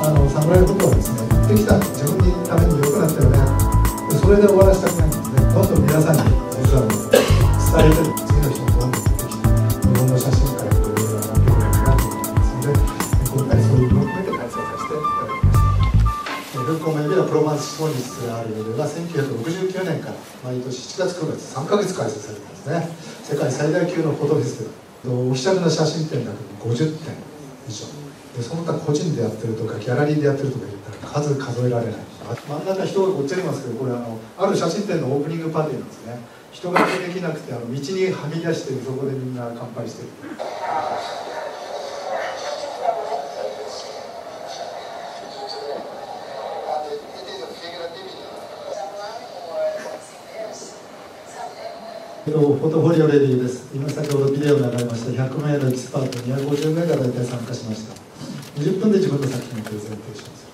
あの侍のことはですねできた自分にために良くなったよねそれで終わらせたくないんですねどんどん皆さんに実は伝えて次の人もどんどん出てきて日本の写真からいろいろなってくれかなと思いますので今回そういうのを含めて開催させていただきました文庫名ではプロマンス本日があるのでは1969年から毎年7月9月3ヶ月開催されてますね世界最大級のフォトフェスティバルオフィシャルな写真展だけで50点以上でその他個人でやってるとかギャラリーでやってるとか言ったら数数えられない。真ん中人がごっちゃいますけどこれあのある写真展のオープニングパーティーなんですね。人が出できなくてあの道にはみ出してそこでみんな乾杯してる。フォトフォリオレディです。今先ほどビデオ流れました。100名のエキスパート250名が大体参加しました。20分で自分の作品をプレゼンテーションす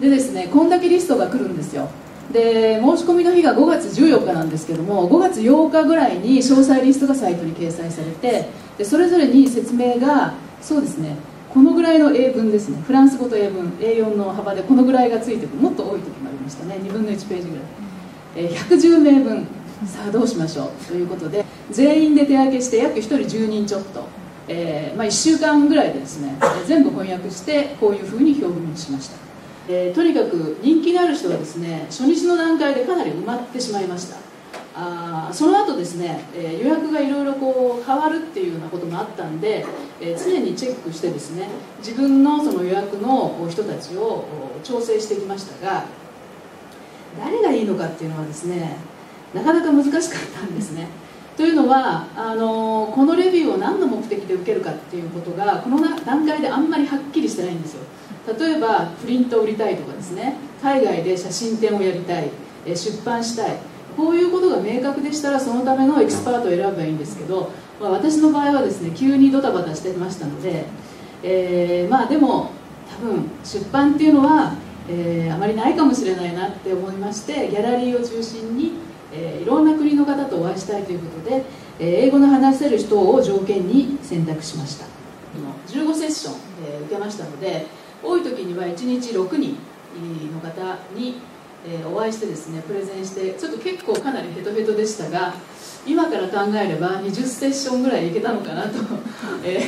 る。でですねこんだけリストが来るんですよ。で申し込みの日が5月14日なんですけども5月8日ぐらいに詳細リストがサイトに掲載されてでそれぞれに説明がそうですねこのぐらいの英文ですね。フランス語と英文 A4 の幅でこのぐらいがついてくる。もっと多い時もありましたね。2分の1ページぐらい、えー、110名分。さあどうしましょう。ということで全員で手分けして約1人10人ちょっと、えーまあ、1週間ぐらいでですね全部翻訳してこういうふうに表現しました、えー、とにかく人気がある人はですね初日の段階でかなり埋まってしまいました。あその後ですね、えー、予約がいろいろこう変わるっていうようなこともあったんで、えー、常にチェックしてですね自分のその予約の人たちを調整してきましたが誰がいいのかっていうのはですねなかなか難しかったんですね。というのはあのこのレビューを何の目的で受けるかっていうことがこの段階であんまりはっきりしてないんですよ。例えばプリントを売りたいとかですね。海外で写真展をやりたい。出版したい。こういうことが明確でしたらそのためのエキスパートを選べばいいんですけど、まあ、私の場合はですね急にドタバタしてましたので、えー、まあでも多分出版っていうのは、えー、あまりないかもしれないなって思いましてギャラリーを中心にえー、いろんな国の方とお会いしたいということで、えー、英語の話せる人を条件に選択しました。15セッション、えー、受けましたので多い時には1日6人の方に、えー、お会いしてですねプレゼンしてちょっと結構かなりヘトヘトでしたが今から考えれば20セッションぐらいいけたのかなと、え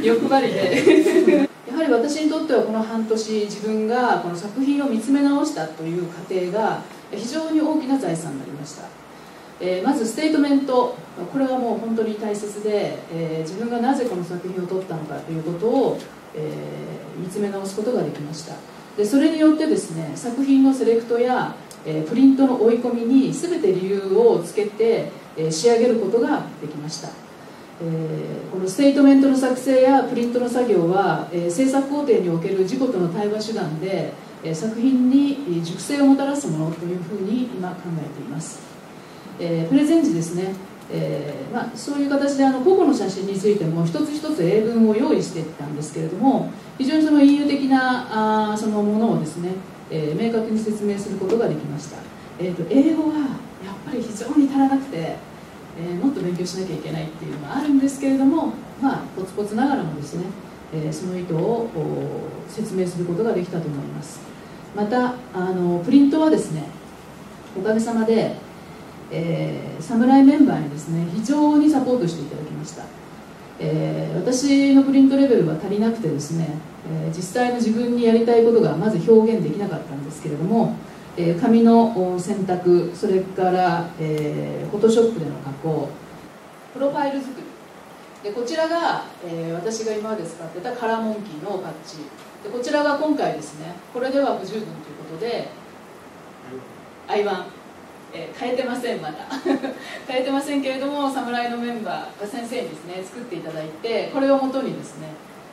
ー、欲張りで。やはり私にとってはこの半年自分がこの作品を見つめ直したという過程が非常に大きな財産になりました、えー、まずステートメント。これはもう本当に大切で、えー、自分がなぜこの作品を撮ったのかということを、えー、見つめ直すことができました。でそれによってですね作品のセレクトや、えプリントの追い込みに全て理由をつけて、え仕上げることができました。えー、このステートメントの作成やプリントの作業は、えー、制作工程における事故との対話手段で、作品に熟成をもたらすものというふうに今考えています、え、プレゼン時ですね、え、まあ、そういう形であの個々の写真についても一つ一つ英文を用意していったんですけれども非常にその EU 的なあそのものをですね、え、明確に説明することができました、えーと、英語はやっぱり非常に足らなくて、えもっと勉強しなきゃいけないっていうのはあるんですけれどもまあポツポツながらもですねえその意図を説明することができたと思います。またあのプリントはですねおかげさまで、えー、侍メンバーにですね非常にサポートしていただきました、えー、私のプリントレベルは足りなくてですね、えー、実際の自分にやりたいことがまず表現できなかったんですけれども、えー、紙の選択それから、えー、フォトショップでの加工プロファイル作りでこちらが、えー、私が今まで使ってたカラーモンキーのパッチ。でこちらが今回ですねこれでは不十分ということで I1、えー、変えてませんまだ。変えてませんけれども侍のメンバーが先生にですね作っていただいてこれをもとにですね、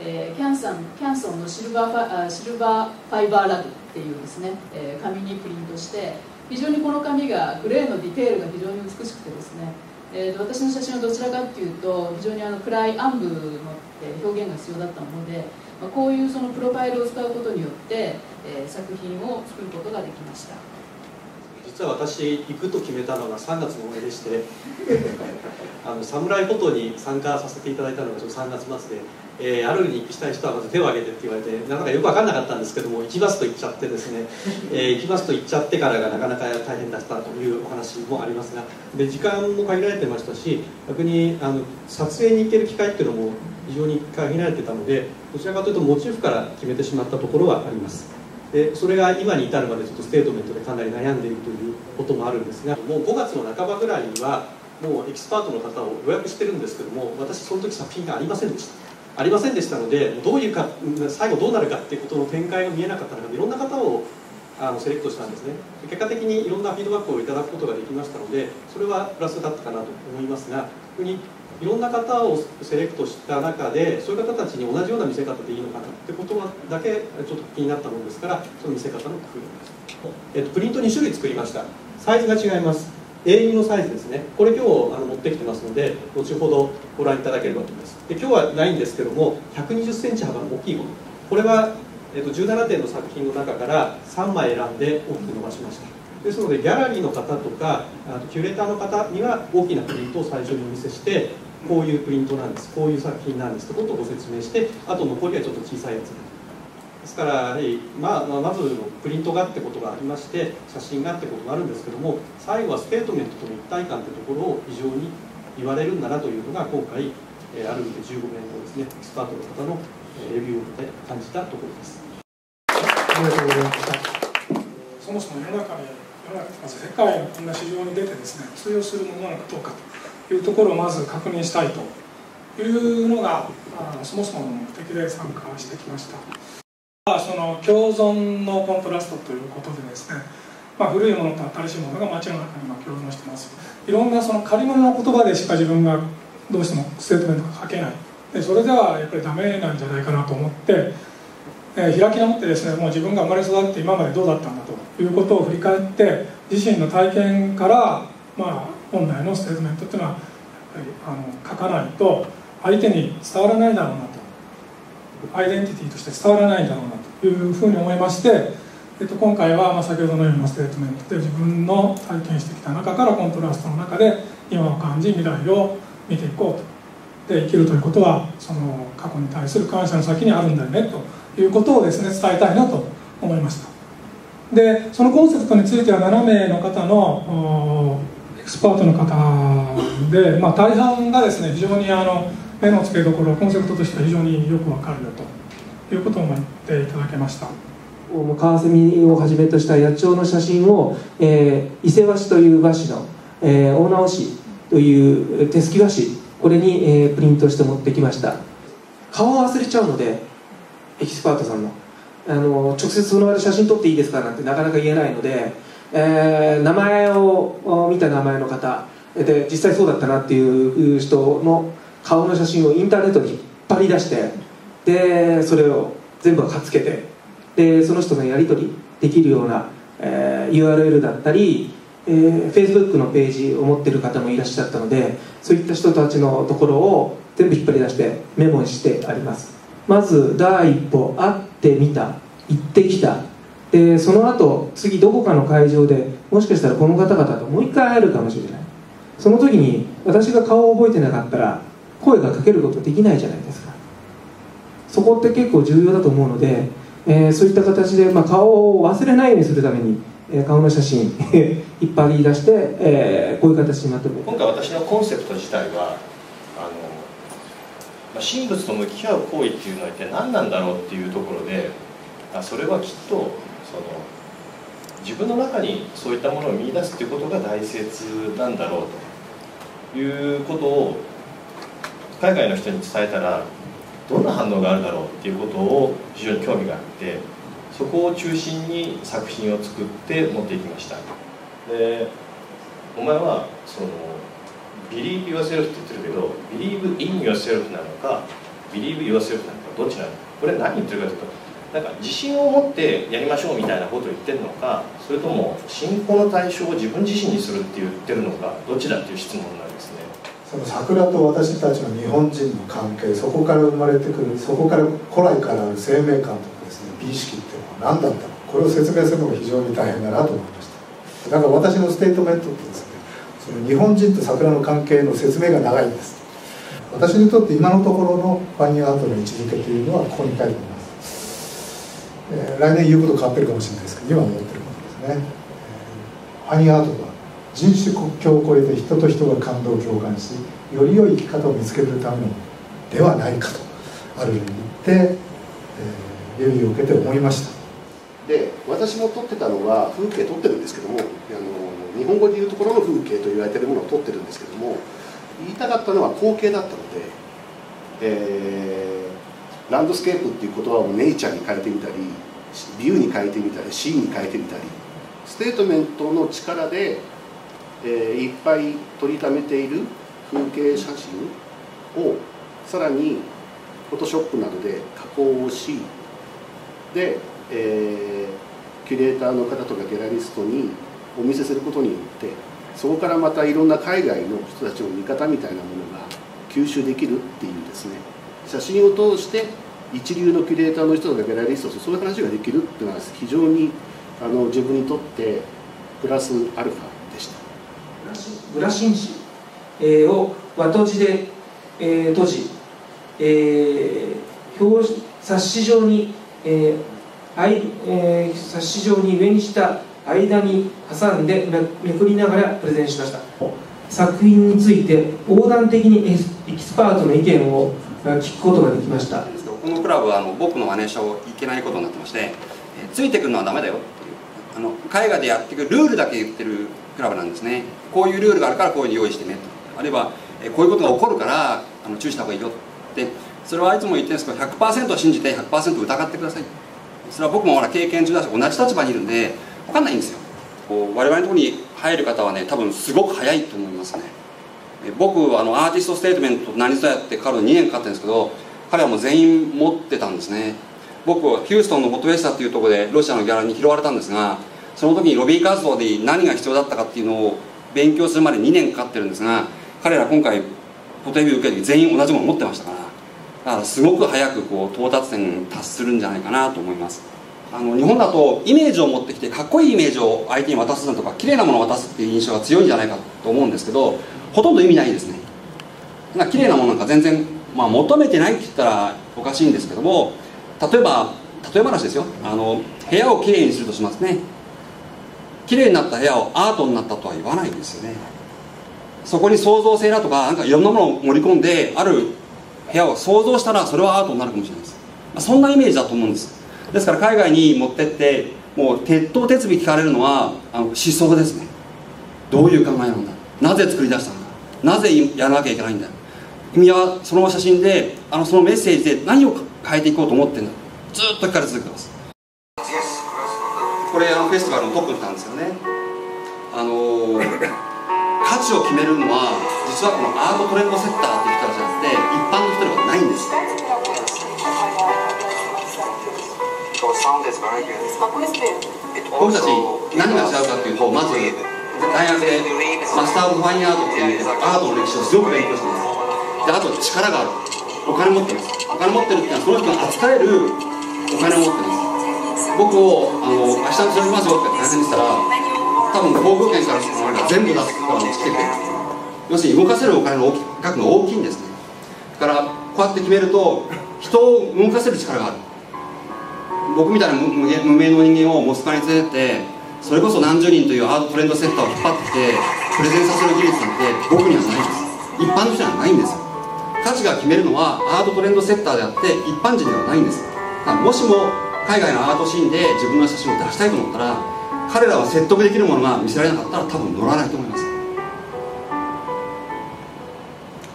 えー、キャンソンキャンソンのシルバーファシルバーファイバーラグっていうですね、えー、紙にプリントして非常にこの紙がグレーのディテールが非常に美しくてですねえー、私の写真はどちらかっていうと非常にあの暗い暗部の表現が必要だったもので、まあ、こういうそのプロファイルを使うことによって、えー、作品を作ることができました。実は私行くと決めたのが3月の終でして あのサムライフォトに参加させていただいたのがちょっと3月末でえー、あるに行きたい人はまず手を挙げてって言われてなかなかよく分かんなかったんですけども行きますと言っちゃってですね、えー、行きますと言っちゃってからがなかなか大変だったというお話もありますがで時間も限られてましたし逆にあの撮影に行ける機会っていうのも非常に限られてたのでどちらかというとモチーフから決めてしまったところはあります。でそれが今に至るまでちょっとステートメントでかなり悩んでいるということもあるんですがもう5月の半ばぐらいにはもうエキスパートの方を予約してるんですけども私その時作品がありませんでしたありませんでしたのでどういうか最後どうなるかっていうことの展開が見えなかったのでいろんな方をあのセレクトしたんですね。結果的にいろんなフィードバックをいただくことができましたのでそれはプラスだったかなと思いますが逆にいろんな方をセレクトした中でそういう方たちに同じような見せ方でいいのかなってことだけちょっと気になったものですからその見せ方の工夫です、えっと、プリント2種類作りました。サイズが違います。A2 のサイズですね。これ今日あの持ってきてますので後ほどご覧いただければと思います。で今日はないんですけども1 2 0センチ幅の大きいもの。これは、えっと、17点の作品の中から3枚選んで大きく伸ばしました。ですのでギャラリーの方とかあとキュレーターの方には大きなプリントを最初にお見せしてこういうプリントなんですこういう作品なんですってことをご説明してあと残りはちょっと小さいやつですからやはり、まあ、まずプリントがってことがありまして写真がってことがあるんですけども最後はステートメントとの一体感ってところを非常に言われるんだなというのが今回ある意味で15年後ですね。エキスパートの方のレビューで感じたところです。ありがとうございました。そもそも世の中に世の中まず世界のこんな市場に出てですね通用するものなのかどうかというところをまず確認したいというのがあそもそもの目的で参加してきました。その共存のコントラストということでですね、まあ、古いものと新しいものが街の中に今共存してます。いろんなその借り物の言葉でしか自分がどうしてもステートメントが書けない。でそれではやっぱりダメなんじゃないかなと思って、えー、開き直ってですねもう自分が生まれ育って今までどうだったんだということを振り返って自身の体験から、まあ、本来のステートメントっていうのはあの書かないと相手に伝わらないだろうなと。アイデンティティとして伝わらないだろうなというふうに思いまして、えっと、今回はまあ先ほどのようなステートメントで自分の体験してきた中からコントラストの中で今を感じ未来を見ていこうとで生きるということはその過去に対する感謝の先にあるんだよねということをですね伝えたいなと思いました。でそのコンセプトについては7名の方のエクスパートの方で、まあ、大半がですね非常にあの目の付けどころコンセプトとしては非常によくわかるよということを言っていただけました。川蝉をはじめとした野鳥の写真を、えー、伊勢和紙という和紙の、えー、大直市という手すき和紙これに、えー、プリントして持ってきました。顔を忘れちゃうのでエキスパートさんの。あの直接その場で写真撮っていいですかなんてなかなか言えないので、えー、名前を見た名前の方で実際そうだったなっていう人の顔の写真をインターネットに引っ張り出してでそれを全部貼っつけてでその人のやり取りできるような、えー、URL だったりえー、Facebook のページを持ってる方もいらっしゃったのでそういった人たちのところを全部引っ張り出してメモにしてあります。まず第一歩会ってみた。行ってきた。でその後次どこかの会場でもしかしたらこの方々ともう一回会えるかもしれない。その時に私が顔を覚えてなかったら声がかけることできないじゃないですか。そこって結構重要だと思うので、えー、そういった形で、まあ、顔を忘れないようにするためにえ顔の写真 引っ張り出して、えー、こういう形になって今回私のコンセプト自体はあの、まあ、神仏と向き合う行為っていうのは一体何なんだろうっていうところであそれはきっとその自分の中にそういったものを見出すっていうことが大切なんだろうということを海外の人に伝えたらどんな反応があるだろうっていうことを非常に興味があってそこを中心に作品を作って持っていきました。でお前はその Believe yourself って言ってるけど Believe in yourself なのか Believe yourself なのかどっちなのか。これ何言ってるかというとなんか自信を持ってやりましょうみたいなことを言ってるのかそれとも信仰の対象を自分自身にするって言ってるのかどっちだっていう質問なんですね。その桜と私たちの日本人の関係そこから生まれてくるそこから古来からある生命感とかですね美意識って何だったのこれを説明するのが非常に大変だなと思いました。だから私のステートメントってですねその日本人と桜の関係の説明が長いんです。私にとって今のところのファインアートの位置づけというのはここに書いてあります、えー、来年言うこと変わってるかもしれないですけど今思ってることですね、ファインアートとは人種国境を超えて人と人が感動を共感しより良い生き方を見つけるためのではないかとある意味言って、えー、を受けて思いました。で私も撮ってたのは風景撮ってるんですけどもあの日本語でいうところの風景と言われてるものを撮ってるんですけども言いたかったのは光景だったので、えー、ランドスケープっていう言葉をネイチャーに変えてみたりビューに変えてみたりシーンに変えてみたりステートメントの力で、えー、いっぱい撮りためている風景写真をさらにフォトショップなどで加工をしで、えー、キュレーターの方とかギャラリストにお見せすることによってそこからまたいろんな海外の人たちの見方みたいなものが吸収できるっていうですね写真を通して一流のキュレーターの人とかギャラリストとそういう話ができるっていうのは非常にあの自分にとってプラスアルファブラシン紙、えー、を和とじで、えー、閉じ、えー、表冊子状に、えーあいえー、冊子状に上にした間に挟んでめくりながらプレゼンしました。作品について横断的にエキスパートの意見を聞くことができました。このクラブはあの僕のマネージャーをいけないことになってまして、えついてくるのはダメだよ。あの海外でやっていくルールだけ言ってるクラブなんですね。こういうルールがあるからこういうふうに用意してねと。あるいは、えこういうことが起こるからあの注意した方がいいよって。それはいつも言ってるんですけど100%信じて100%疑ってください。それは僕もほら経験中だし同じ立場にいるんで分かんないんですよ。こう我々のところに入る方はね多分すごく早いと思いますね。僕あのアーティストステートメント何ぞやって彼は2年かかってるんですけど彼はもう全員持ってたんですね。僕はヒューストンのホットウェスターっていうところでロシアのギャラに拾われたんですがその時にロビー活動で何が必要だったかっていうのを勉強するまで2年かかってるんですが彼ら今回フォトレビュー受ける時全員同じもの持ってましたからだからすごく早くこう到達点に達するんじゃないかなと思います。あの日本だとイメージを持ってきてかっこいいイメージを相手に渡すとか綺麗なものを渡すっていう印象が強いんじゃないかと思うんですけどほとんど意味ないですね。な綺麗なものなんか全然、まあ、求めてないって言ったらおかしいんですけども例えば例え話ですよ。あの部屋をきれいにするとしますね。綺麗になった部屋をアートになったとは言わないんですよね。そこに創造性だとかなんかいろんなものを盛り込んである部屋を想像したらそれはアートになるかもしれないです、まあ、そんなイメージだと思うんです。ですから海外に持ってってもう鉄頭鉄尾聞かれるのはあの思想ですね。どういう考えなんだ。なぜ作り出したのか。なぜやらなきゃいけないんだ。君はその写真であのそのメッセージで何を変えていこうと思ってんだずっと続けてます。これあのフェスティバルのトップなんですよね。あの 価値を決めるのは実はこのアートトレンドセッターっていう人たちじゃなくて一般の人ではないんです。僕たち何が違うかっていうとまず大学でマスター・オブ・ファインアートっていうアートの歴史をすごく勉強してます。であと力がある。お金持ってますお金持ってるっていうのはその人が扱えるお金を持ってます。僕をあの明日に調べますよって大変にしたら多分航空券から全部出すから来てくれる要するに動かせるお金の額が大きいんです。ねだからこうやって決めると人を動かせる力がある。僕みたいな無名の人間をモスクワに連れてってそれこそ何十人というアートトレンドセッターを引っ張ってきてプレゼンさせる技術なんて僕にはないんです。一般の人にはないんですよ。価値が決めるのはアートトレンドセッターであって一般人ではないんです。もしも海外のアートシーンで自分の写真を出したいと思ったら彼らは説得できるものが見せられなかったら多分乗らないと思います。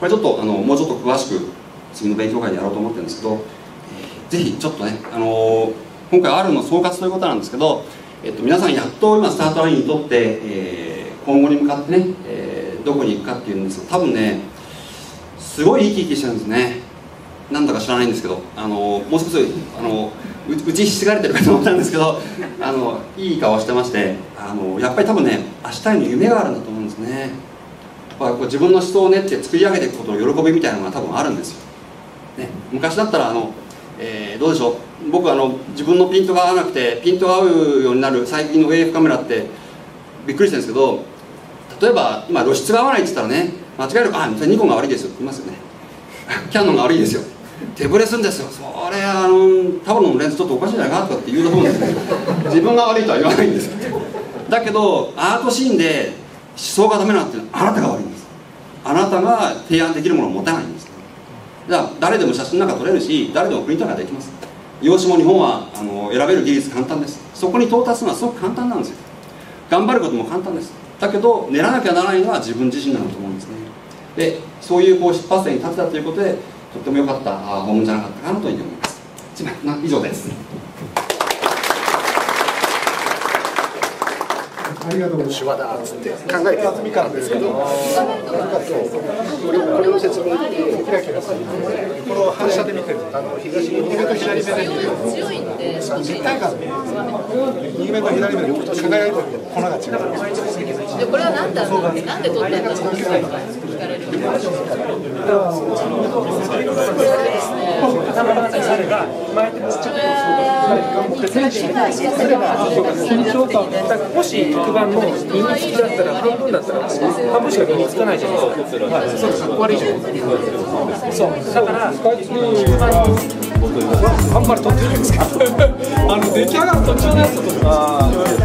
これちょっとあのもうちょっと詳しく次の勉強会でやろうと思ってるんですけど、えー、ぜひちょっとね、あのー今回 R の総括ということなんですけど、えっと、皆さんやっと今スタートラインにとって、えー、今後に向かってね、えー、どこに行くかっていうんですけど多分ねすごい生き生きしてるんですね。なんだか知らないんですけどあのもう少しあの打ちひしがれてるかと思ったんですけど あのいい顔してましてあのやっぱり多分ね明日に夢があるんだと思うんですね。こう自分の思想を練って作り上げていくことの喜びみたいなのが多分あるんですよ、ね、昔だったらあのえー、どうでしょう。僕あの自分のピントが合わなくてピントが合うようになる最近の AF カメラってびっくりしてるんですけど例えば今露出が合わないって言ったらね間違える。あニコンが悪いですよ。言いますよね。キャノンが悪いですよ。手ぶれするんですよ。それあのタオルのレンズちょっとおかしいんじゃないかとかって言うと思うんですね。自分が悪いとは言わないんです。だけどアートシーンで思想がダメなんてあなたが悪いんです。あなたが提案できるものを持たないんです。だから誰でも写真なんか撮れるし誰でもプリントなんかできます。用紙も日本はあの選べる技術簡単です。そこに到達するのはすごく簡単なんですよ。頑張ることも簡単です。だけど練らなきゃならないのは自分自身なんだと思うんですね。でそういうこう出発点に立てたということでとっても良かったあ訪問じゃなかったかなというふうに思います。一枚な以上です。ありがとうございます。手話だっつって考えてみたんですけど、これをこれを説明でキラキラする。この反射で見てるあの東右目と左目で見る強いんで立体感右目と左目で輝いてる。粉が違う。でこれは何だろう？なんで撮ってんだって聞かれるこれはですね緊張感もし特番の耳付きだったら半分だったら半分しか耳つかないじゃないですか、はい、そうかっこ悪いじゃないですかそうだからあんまり撮ってないんですけどあの出来上がる途中のやつとか。